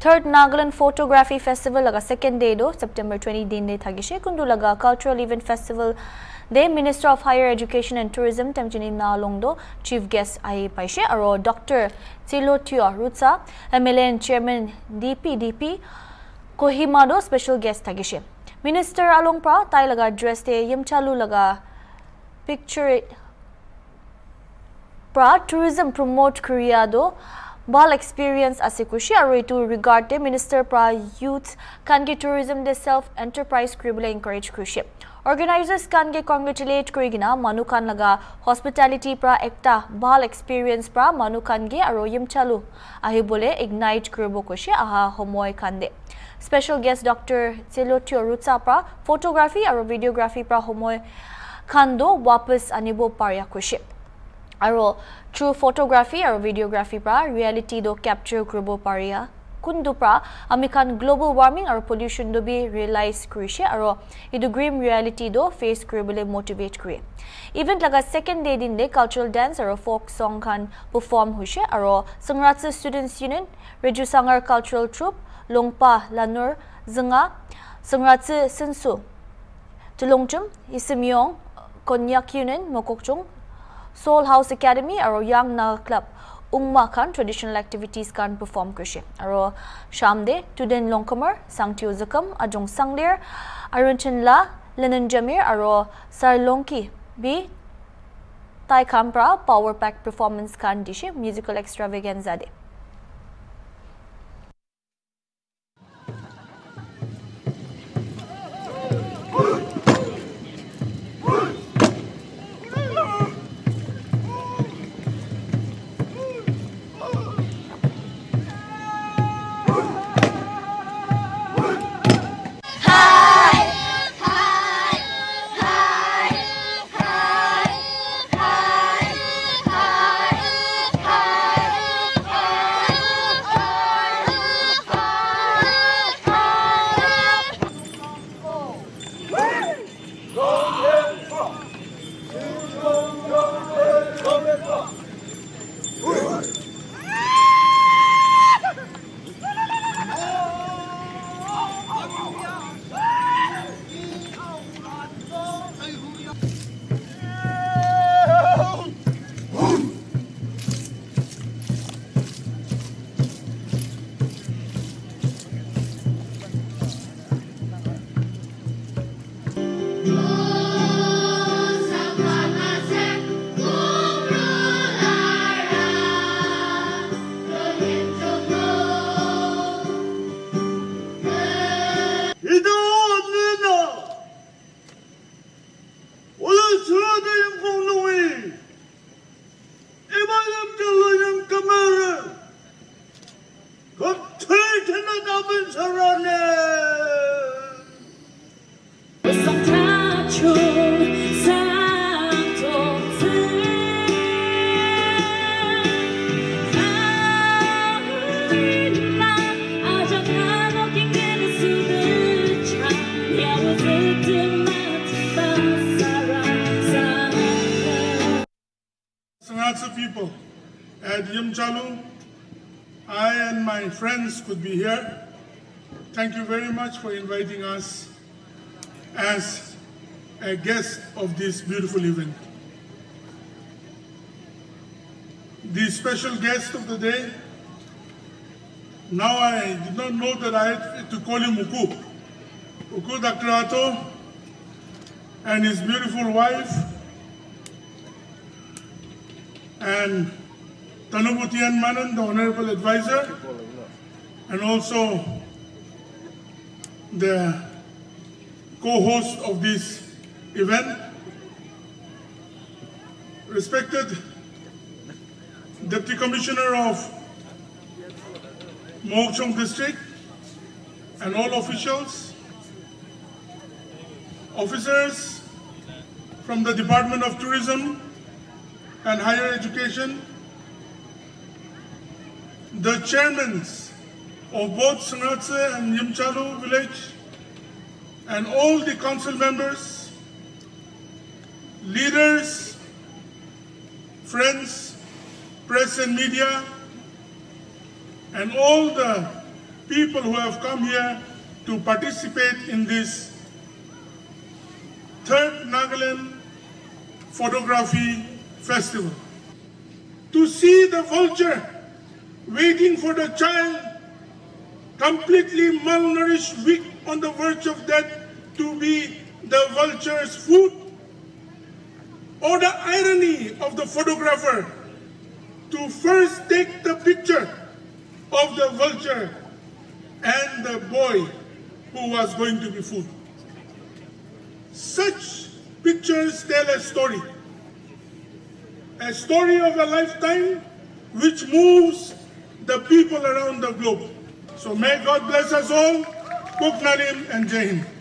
Third Nagaland photography festival लगा second day दो September twenty दिन दे था से लगा cultural event festival the minister of higher education and tourism Temjen Along दो चीफ गेस्ट आई पाइशे और doctor Silo Theo Rutsa M L and chairman D P D P Kohima दो स्पेशल गेस्ट था से मिनिस्टर आलोंग प्रा ताई लगा ड्रेस दे यम चालू लगा पिक्चर पा टूरिज़्म प्रमोट कुरिया दो ball experience as a kushi are to regard the minister pra youth can get tourism the self enterprise cribula encourage kushi organizers can get congratulate kurigina manukan laga hospitality pra ekta ball experience pra manukan ge aroyim chalu ahi bole ignite kribo kushi aha homoy kande special guest dr celotio rutsa pra photography aro videography pra homoy kando wapas anibo paria kushi আৰু through photography আৰু ভিডিঅ'গ্ৰাফীৰ পৰা ৰিয়েলিটিটো capture কৰিব পাৰি কোনটোৰ পৰা আমি খান global warming আৰু পলিউশ্যনটো B realise কৰিছে আৰু এইটো গ্ৰীম ৰিয়েলিটিটো ফেচ কৰিবলৈ মটিভেট কৰে ইভেণ্ট লগা ছেকেণ্ড ডে দিন দে কালচাৰেল ডেন্স আৰু ফ'ক ছং খান পাৰফৰ্ম হৈছে আৰু সংৰাজী ষ্টুডেণ্টছ ইউনিয়ন ৰেজু চাঙাৰ কালচাৰেল ট্ৰুপ লংপা লানুৰ জঙা সংৰাজী চিনচু তুলংচুম ইছিমিয়ং কন্যাক union মককচুং Seoul House Academy aro Young Na Club umma khan traditional activities khan perform kushe aro shamde tuden longkomer sangtyo zakam ajong sangler arunchen la lenen jamir aro sarlongki bi tai kampra power pack performance khan dishe musical extravaganza de 主的光。Musical extravaganza de people at Yumchalu. I and my friends could be here. Thank you very much for inviting us as a guest of this beautiful event. The special guest of the day, now I did not know that I had to call him Uku. Uku Dr. Ato and his beautiful wife, and Tanubutian Manan, the Honorable Advisor, and also the co-host of this event, respected Deputy Commissioner of Mokokchung District, and all officials, officers from the Department of Tourism, and higher education, the chairmen of both Sangatse and Yimchalu village, and all the council members, leaders, friends, press and media, and all the people who have come here to participate in this third Nagaland Photography Festival. To see the vulture waiting for the child, completely malnourished, weak on the verge of death, to be the vulture's food, or the irony of the photographer to first take the picture of the vulture and the boy who was going to be food. Such pictures tell a story, a story of a lifetime which moves the people around the globe. So may God bless us all, Kuknalim and Jai.